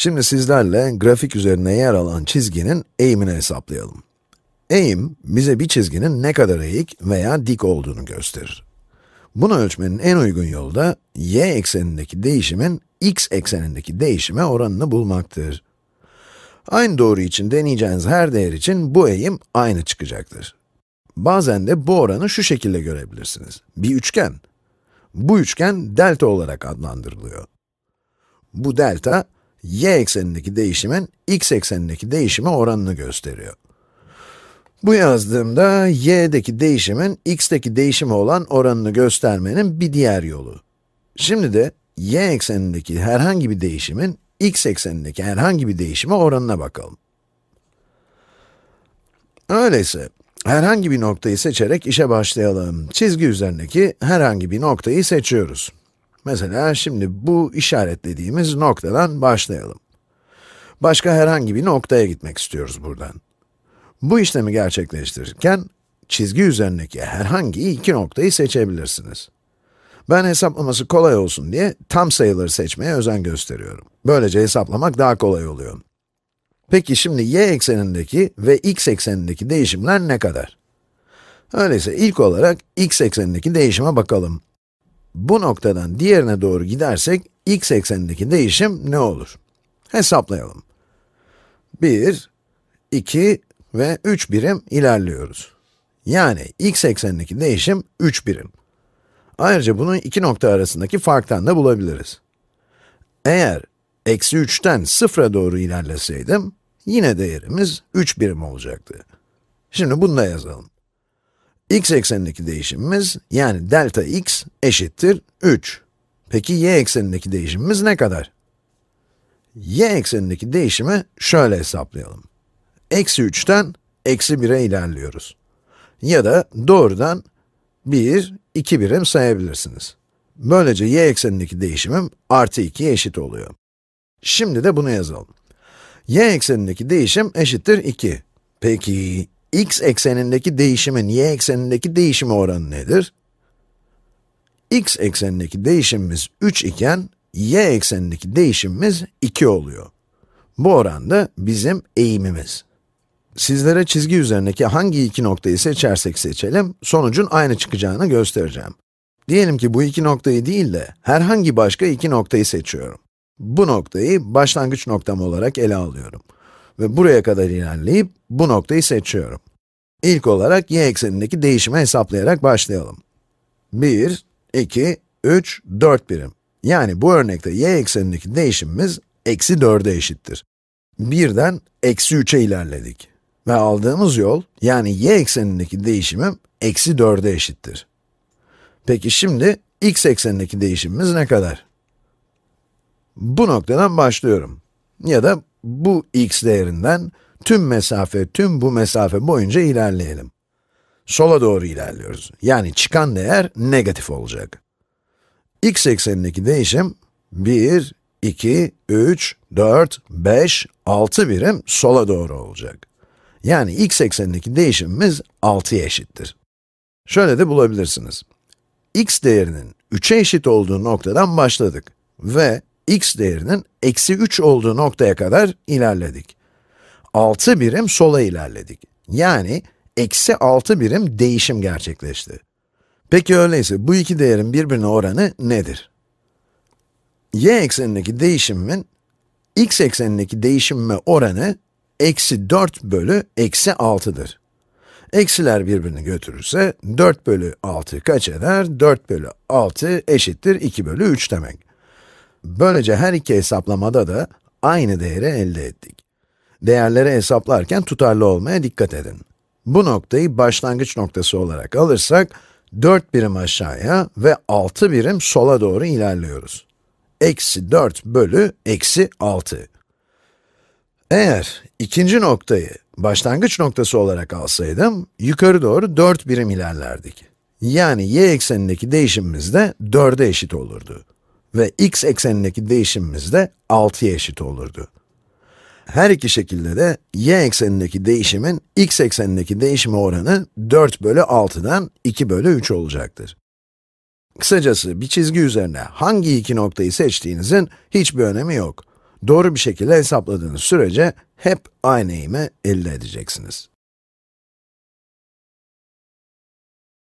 Şimdi sizlerle grafik üzerine yer alan çizginin eğimini hesaplayalım. Eğim, bize bir çizginin ne kadar eğik veya dik olduğunu gösterir. Bunu ölçmenin en uygun yolu da, y eksenindeki değişimin x eksenindeki değişime oranını bulmaktır. Aynı doğru için deneyeceğiniz her değer için bu eğim aynı çıkacaktır. Bazen de bu oranı şu şekilde görebilirsiniz. Bir üçgen. Bu üçgen delta olarak adlandırılıyor. Bu delta, y eksenindeki değişimin x eksenindeki değişime oranını gösteriyor. Bu yazdığımda, y'deki değişimin x'teki değişime olan oranını göstermenin bir diğer yolu. Şimdi de, y eksenindeki herhangi bir değişimin x eksenindeki herhangi bir değişime oranına bakalım. Öyleyse, herhangi bir noktayı seçerek işe başlayalım. Çizgi üzerindeki herhangi bir noktayı seçiyoruz. Mesela şimdi bu işaretlediğimiz noktadan başlayalım. Başka herhangi bir noktaya gitmek istiyoruz buradan. Bu işlemi gerçekleştirirken, çizgi üzerindeki herhangi iki noktayı seçebilirsiniz. Ben hesaplaması kolay olsun diye tam sayıları seçmeye özen gösteriyorum. Böylece hesaplamak daha kolay oluyor. Peki şimdi y eksenindeki ve x eksenindeki değişimler ne kadar? Öyleyse ilk olarak x eksenindeki değişime bakalım. Bu noktadan diğerine doğru gidersek, x eksenindeki değişim ne olur? Hesaplayalım. 1, 2 ve 3 birim ilerliyoruz. Yani x eksenindeki değişim 3 birim. Ayrıca bunu iki nokta arasındaki farktan da bulabiliriz. Eğer eksi 3'ten 0'a doğru ilerleseydim, yine değerimiz 3 birim olacaktı. Şimdi bunu da yazalım. X eksenindeki değişimimiz, yani delta x eşittir 3. Peki y eksenindeki değişimimiz ne kadar? y eksenindeki değişimi şöyle hesaplayalım. Eksi 3'ten eksi 1'e ilerliyoruz. Ya da doğrudan 1, 2 birim sayabilirsiniz. Böylece y eksenindeki değişimim artı 2'ye eşit oluyor. Şimdi de bunu yazalım. y eksenindeki değişim eşittir 2. Peki, x eksenindeki değişimin y eksenindeki değişimi oranı nedir? x eksenindeki değişimimiz 3 iken, y eksenindeki değişimimiz 2 oluyor. Bu oran da bizim eğimimiz. Sizlere çizgi üzerindeki hangi iki noktayı seçersek seçelim, sonucun aynı çıkacağını göstereceğim. Diyelim ki bu iki noktayı değil de, herhangi başka iki noktayı seçiyorum. Bu noktayı başlangıç noktam olarak ele alıyorum. Ve buraya kadar ilerleyip, bu noktayı seçiyorum. İlk olarak y eksenindeki değişimi hesaplayarak başlayalım. 1, 2, 3, 4 birim. Yani bu örnekte y eksenindeki değişimimiz eksi 4'e eşittir. Birden eksi 3'e ilerledik. Ve aldığımız yol, yani y eksenindeki değişimim eksi 4'e eşittir. Peki şimdi, x eksenindeki değişimimiz ne kadar? Bu noktadan başlıyorum. Ya da bu x değerinden tüm mesafe, tüm bu mesafe boyunca ilerleyelim. Sola doğru ilerliyoruz. Yani çıkan değer negatif olacak. x eksenindeki değişim 1, 2, 3, 4, 5, 6 birim sola doğru olacak. Yani x eksenindeki değişimimiz 6'ya eşittir. Şöyle de bulabilirsiniz. x değerinin 3'e eşit olduğu noktadan başladık ve x değerinin eksi 3 olduğu noktaya kadar ilerledik. 6 birim sola ilerledik. Yani eksi 6 birim değişim gerçekleşti. Peki öyleyse bu iki değerin birbirine oranı nedir? y eksenindeki değişimimin x eksenindeki değişimime oranı eksi 4 bölü eksi 6'dır. Eksiler birbirini götürürse 4 bölü 6 kaç eder? 4 bölü 6 eşittir 2 bölü 3 demek. Böylece her iki hesaplamada da aynı değeri elde ettik. Değerleri hesaplarken tutarlı olmaya dikkat edin. Bu noktayı başlangıç noktası olarak alırsak, 4 birim aşağıya ve 6 birim sola doğru ilerliyoruz. Eksi 4 bölü eksi 6. Eğer ikinci noktayı başlangıç noktası olarak alsaydım, yukarı doğru 4 birim ilerlerdik. Yani y eksenindeki değişimimiz de 4'e eşit olurdu. Ve x eksenindeki değişimimiz de 6'ya eşit olurdu. Her iki şekilde de y eksenindeki değişimin x eksenindeki değişime oranı 4 bölü 6'dan 2 bölü 3 olacaktır. Kısacası bir çizgi üzerine hangi iki noktayı seçtiğinizin hiçbir önemi yok. Doğru bir şekilde hesapladığınız sürece hep aynı eğimi elde edeceksiniz.